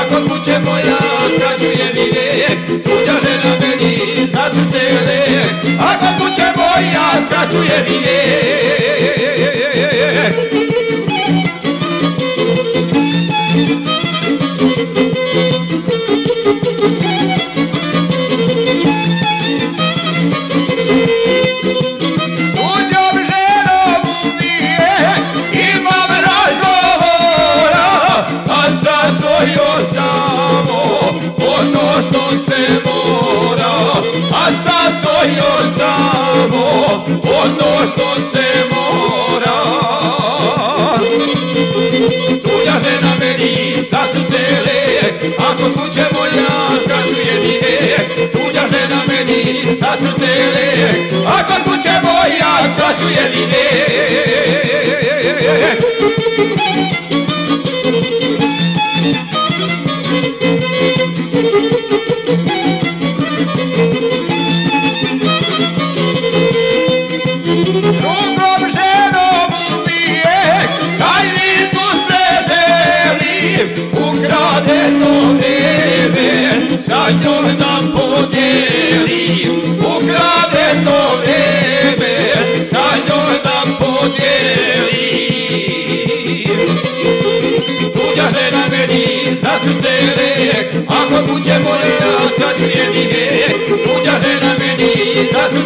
a kod kuće moja skraćuje mi vijek. Tuđa žena meni za srce lijek, a kod kuće moja skraćuje mi vijek. Što se mora, a sa svojom samo ono što se mora. Tuđa žena meni za srce lijek, ako kuće moja skraćuje mi vijek. Tuđa žena meni za srce lijek, ako kuće moja skraćuje mi Seanul n-am puterii, cu grade doleme, Seanul n-am puterii. Tu de-așa n-am venit să-ți înțeleg, Acum cu ce vorbească cine nimic, Tu de-așa n-am venit să-ți.